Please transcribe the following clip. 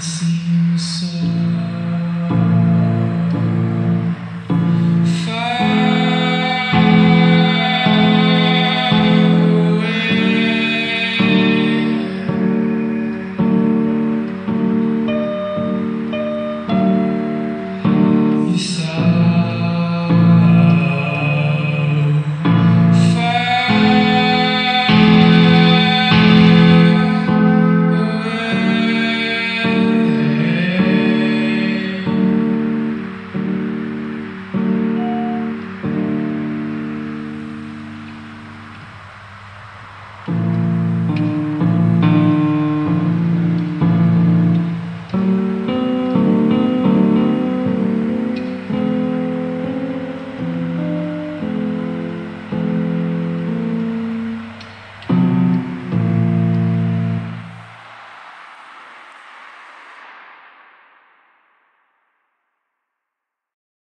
see you so.